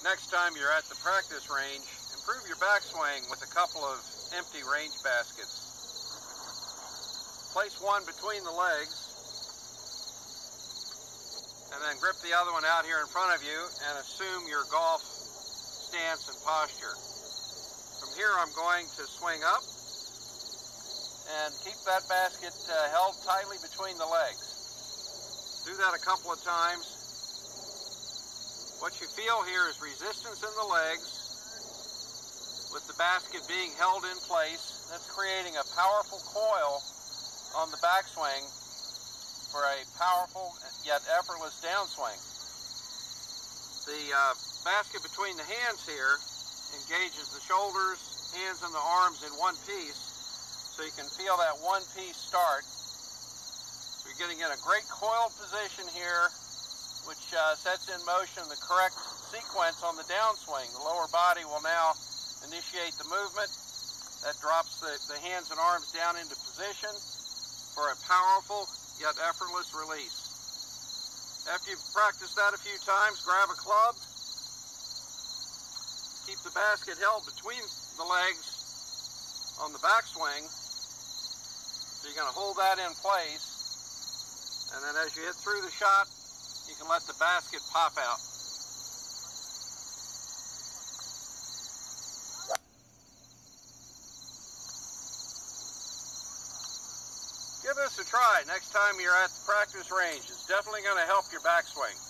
Next time you're at the practice range, improve your backswing with a couple of empty range baskets. Place one between the legs, and then grip the other one out here in front of you and assume your golf stance and posture. From here, I'm going to swing up and keep that basket uh, held tightly between the legs. Do that a couple of times. What you feel here is resistance in the legs with the basket being held in place. That's creating a powerful coil on the backswing for a powerful yet effortless downswing. The uh, basket between the hands here engages the shoulders, hands, and the arms in one piece so you can feel that one piece start. You're getting in a great coiled position here which uh, sets in motion the correct sequence on the downswing. The lower body will now initiate the movement. That drops the, the hands and arms down into position for a powerful yet effortless release. After you've practiced that a few times, grab a club. Keep the basket held between the legs on the backswing. So you're going to hold that in place. And then as you hit through the shot, you can let the basket pop out. Give this a try next time you're at the practice range. It's definitely going to help your backswing.